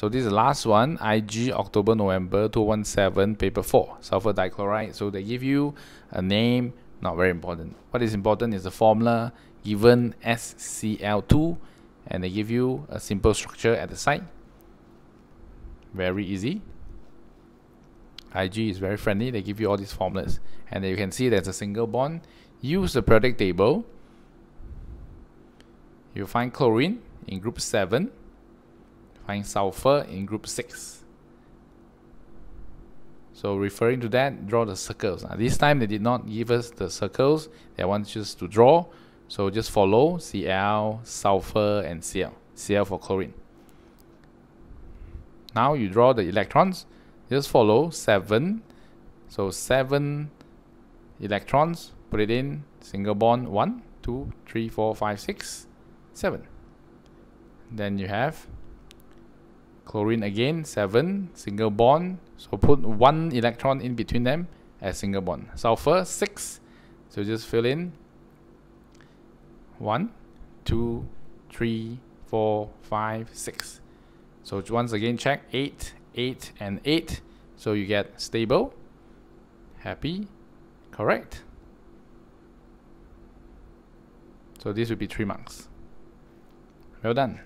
So this is the last one, IG October November 217 paper 4, sulfur dichloride. So they give you a name, not very important. What is important is the formula given SCl2 and they give you a simple structure at the side. Very easy. IG is very friendly. They give you all these formulas and you can see there's a single bond. Use the periodic table. You find chlorine in group 7 sulfur in group 6 so referring to that draw the circles. Now, this time they did not give us the circles. They want us to draw. So just follow Cl sulfur and Cl. Cl for chlorine. Now you draw the electrons. Just follow 7 so 7 electrons. Put it in. Single bond 1 2 3 4 5 6 7 then you have chlorine again 7 single bond. So put one electron in between them as single bond. Sulfur 6 so just fill in. 1 2 3 4 5 6 so once again check. 8 8 and 8 so you get stable. Happy. Correct. So this would be 3 marks. Well done